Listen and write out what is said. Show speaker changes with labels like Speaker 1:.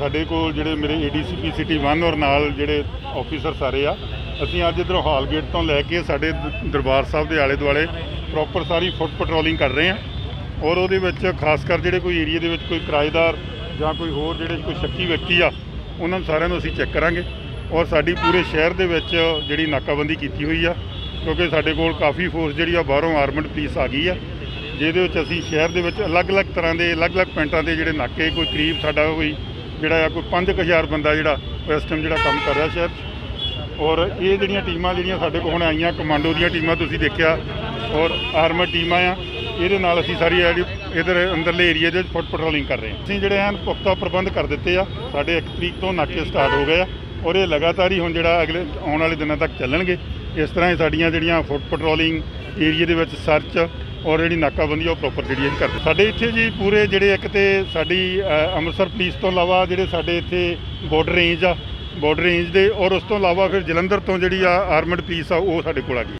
Speaker 1: ਸਾਡੇ ਕੋਲ ਜਿਹੜੇ ਮੇਰੇ ਏਡੀਸੀਪੀ ਸਿਟੀ 1 ਔਰ ਨਾਲ ਜਿਹੜੇ ਆਫੀਸਰ ਸਾਰੇ ਆ, ਅਸੀਂ ਅੱਜ ਇਧਰੋਂ ਹਾਲ ਗੇਟ ਤੋਂ ਲੈ ਕੇ ਸਾਡੇ ਦਰਬਾਰ ਸਾਹਿਬ ਦੇ ਆਲੇ ਦੁਆਲੇ ਪ੍ਰੋਪਰ ਸਾਰੀ ਫੁੱਟ ਪੈਟਰੋਲਿੰਗ ਕਰ ਰਹੇ ਆ ਔਰ ਉਹਦੇ ਵਿੱਚ ਖਾਸ ਕਰ ਜਿਹੜੇ ਕੋਈ ਏਰੀਆ ਦੇ ਵਿੱਚ ਕੋਈ ਕਿਰਾਏਦਾਰ ਜਾਂ ਕੋਈ ਹੋਰ ਜਿਹੜੇ ਕੋਈ ਸ਼ੱਕੀ ਵਿਅਕਤੀ ਆ, ਉਹਨਾਂ ਨੂੰ ਸਾਰਿਆਂ ਨੂੰ ਅਸੀਂ ਚੈੱਕ ਕਰਾਂਗੇ। ਔਰ ਸਾਡੀ ਪੂਰੇ ਸ਼ਹਿਰ ਦੇ ਵਿੱਚ ਜਿਹੜੀ ਨਾਕਾਬੰਦੀ ਕੀਤੀ ਹੋਈ ਆ, ਕਿਉਂਕਿ ਸਾਡੇ ਕੋਲ ਕਾਫੀ ਫੋਰਸ ਜਿਹੜੀ ਆ, ਬਾਹਰੋਂ ਆਰਮਡ ਪੁਲਿਸ ਆ ਗਈ ਆ। ਜਿਹਦੇ ਵਿੱਚ ਅਸੀਂ ਸ਼ਹਿਰ ਦੇ ਵਿੱਚ ਅਲੱਗ-ਅਲੱਗ ਤਰ੍ਹਾਂ ਦੇ, ਅਲੱਗ-ਅਲੱਗ ਪਿੰਡਾਂ ਦੇ ਜਿਹੜੇ ਨਾਕੇ, ਕੋਈ ਕਰੀਬ ਸਾਡਾ ਕੋਈ ਜਿਹੜਾ ਆ, ਕੋਈ 5000 ਬੰਦਾ ਜਿਹੜਾ ਇਸ ਟਾਈਮ ਜਿਹੜਾ ਕੰਮ ਕਰ ਰਿਹਾ ਸ਼ਹਿਰ 'ਚ। ਔਰ ਇਹ ਜਿਹੜੀਆਂ ਟੀਮਾਂ ਜਿਹੜੀਆਂ ਸਾਡੇ ਕੋਲ ਹੁਣ ਆਈਆਂ, ਕਮਾਂਡੋ ਦੀਆਂ ਟੀਮਾਂ ਤੁਸੀਂ ਦੇਖਿਆ, ਔਰ ਆਰਮਰ ਟੀਮਾਂ ਆ, ਇਹਦੇ ਨਾਲ ਅਸੀਂ ਸਾਰੀ ਜਿਹੜੀ ਇਧਰ ਅੰਦਰਲੇ ਏਰੀਆ ਦੇ ਵਿੱਚ ਫੁੱਟ ਪੈਟਰੋਲਿੰਗ ਕਰ ਰਹੇ ਹਾਂ। ਅਸੀਂ ਜਿਹੜੇ ਹਨ ਪੁਖਤਾ ਪ੍ਰਬੰਧ ਕਰ ਦਿੱਤੇ ਆ, ਸਾਡੇ 1 ਤਰੀਕ ਤੋਂ ਨਾਕੇ ਸਟਾਰਟ ਹੋ ਗਏ ਆ, ਔਰ ਇਹ ਲਗਾਤਾਰ ਹੀ ਹੁਣ ਜਿਹੜਾ ਅਗਲੇ ਆਉਣ ਵਾਲੇ ਦਿਨਾਂ ਤੱਕ ਚੱਲਣਗੇ। ਇਸ ਤਰ੍ਹਾਂ ਹੀ ਸਾਡੀਆਂ ਜਿਹੜੀਆਂ ਫੁੱਟ ਪੈਟਰੋਲਿੰਗ ਏਰੀਆ ਦੇ ਵਿੱਚ ਸਰਚ ਔਰ ਜਿਹੜੀ ਨਾਕਾਬੰਦੀ ਆ ਉਹ ਪ੍ਰੋਪਰ ਜਿਹੜੀ ਅਸੀਂ ਕਰਦੇ। ਸਾਡੇ ਇੱਥੇ ਜੀ ਪੂਰੇ ਜਿਹੜੇ ਇੱਕ ਤੇ ਸਾਡੀ ਅੰਮ੍ਰਿਤਸਰ ਪੁਲਿਸ ਤੋਂ ਇਲਾਵਾ ਜਿਹੜੇ ਸਾਡੇ ਇੱਥੇ ਬਾਰਡਰ ਰੇਂਜ ਆ ਬਾਰਡਰ ਰੇਂਜ ਦੇ ਔਰ ਉਸ ਤੋਂ ਇਲਾਵਾ ਫਿਰ ਜਲੰਧਰ ਤੋਂ ਜਿਹੜੀ ਆ ਆਰਮਡ ਪੁਲਿਸ ਆ, ਉਹ ਸਾਡੇ ਕੋਲ ਆ ਗਈ।